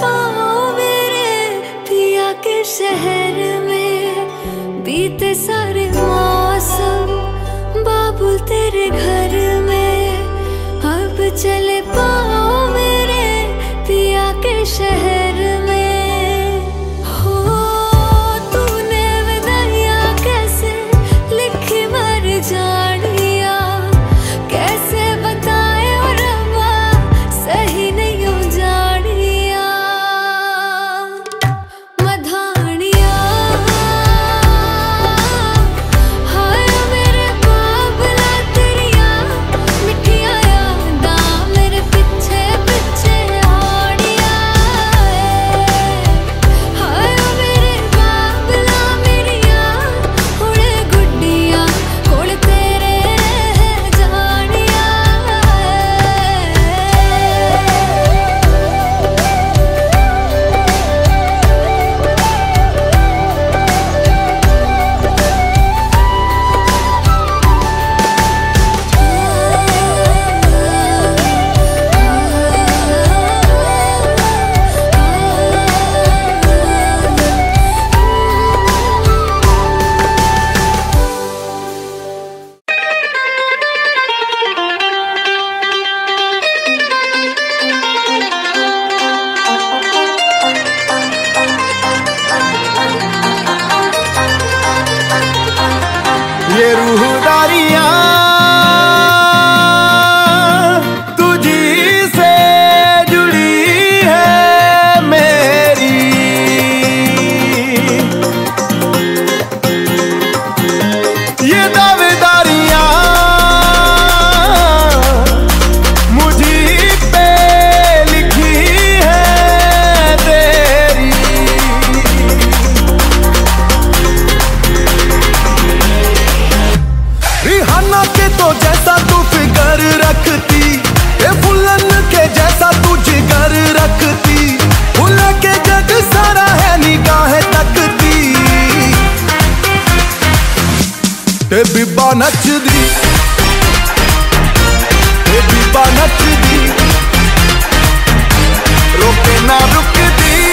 पाओ मेरे पिया के शहर में बीते सा ਤੇ ਬੀਬਾ ਨੱਚਦੀ। ਤੇ ਬੀਬਾ ਨੱਚਦੀ। ਰੋਕੇ ਨਾ ਰੁਕਦੀ।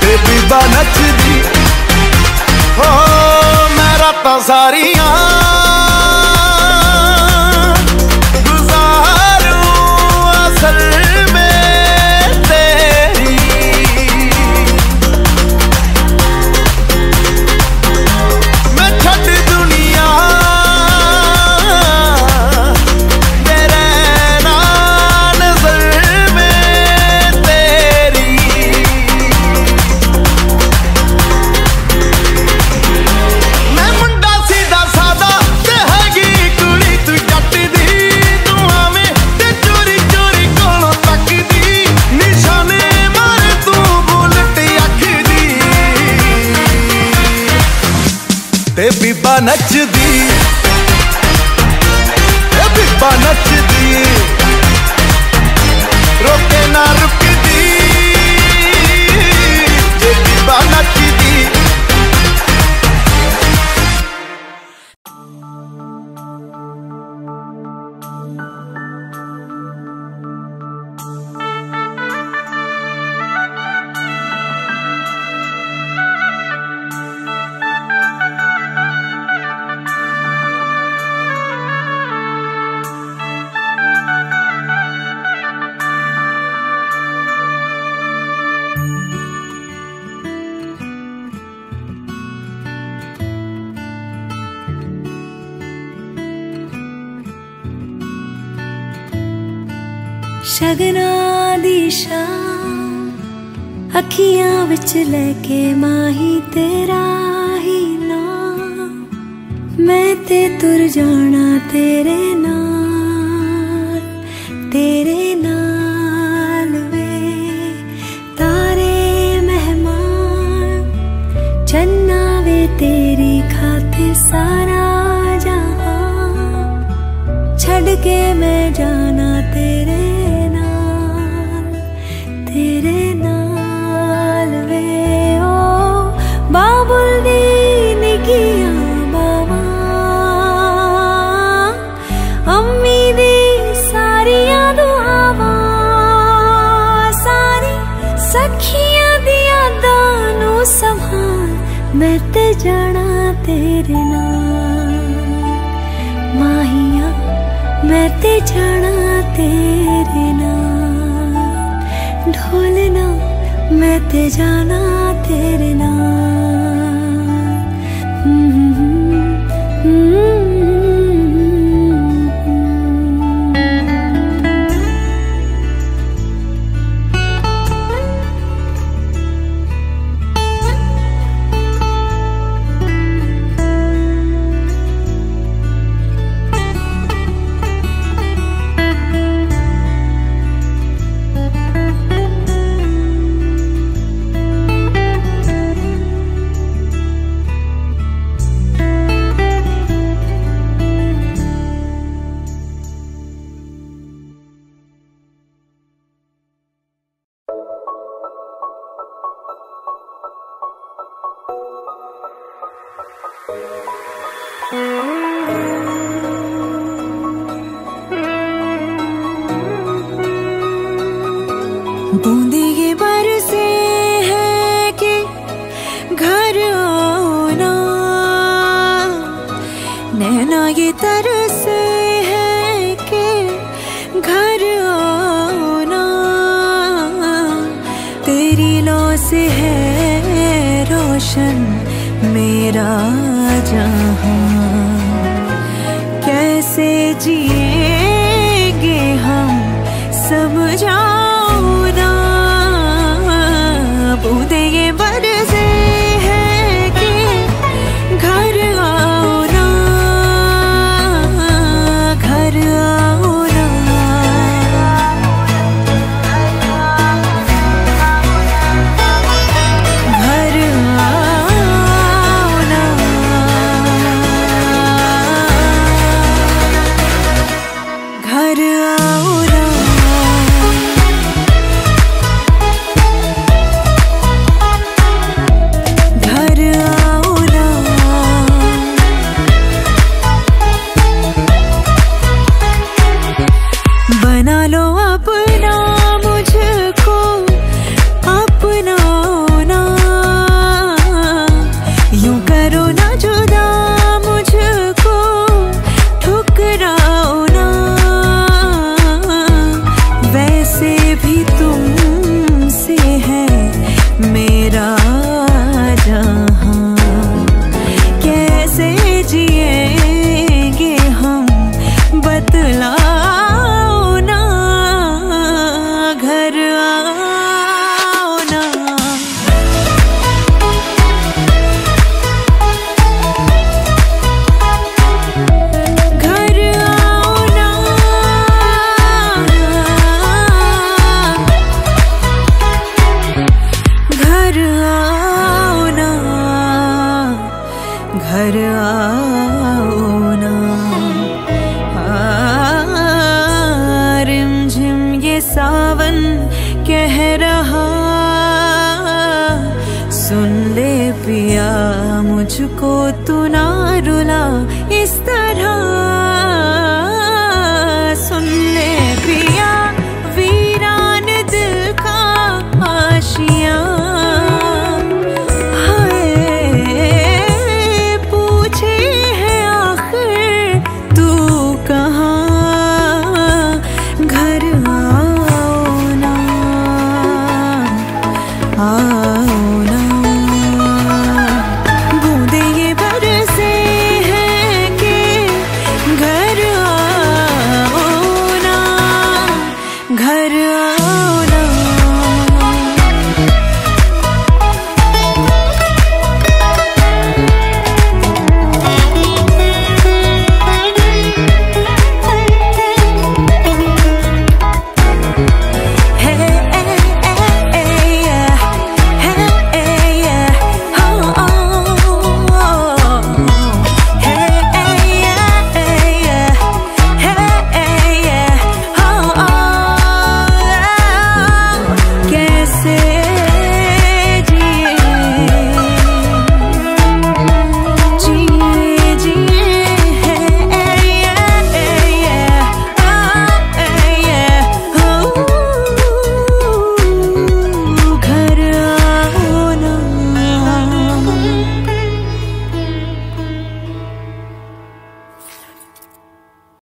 ਤੇ ਬੀਬਾ ਨੱਚਦੀ। ਹੋ, ਮੈਂ ਰਾਤਾਂ ਸਾਰੀਆਂ ਤੇ ਬੀਬਾ ਨੱਚਦੀ ਤੇ ਬੀਬਾ ਨੱਚਦੀ ਰੋਕੇ ਨਾ ਰੁਕਦੀ ਜੇ ਬੀਬਾ ਨੱਚਦੀ ਸ਼ਗਨਾ ਸ਼ਾਮ ਅੱਖੀਆਂ ਵਿੱਚ ਲੈ ਕੇ ਮਾਹੀ ਤੇਰਾ ਹੀ ਨਾਮ ਮੈਂ ਤੇ ਤੁਰ ਜਾਣਾ ਤੇਰੇ ਨਾਲ ਤੇਰੇ ਨਾਲ ਵੇ ਤਾਰੇ ਮਹਿਮਾਨ ਚੰਨਾ ਵੇ ਤੇਰੀ ਖਾਤੇ ਸਾਰਾ ਜਹਾਂ ਛੱਡ ਕੇ ਮੈਂ ਜਾ मैं ते जाना तेरे नाल माहिया, मैं ते जाना तेरे नाल ढोलना, मैं ते जाना तेरे नाल बूंदे ये बरसे है कि घर आओ ना नैना ये तरसे है कि घर आओ ना तेरी लौ से है रोशन। मेरा जहाँ बना ये सावन कह रहा सुन ले पिया मुझको तू ना रुला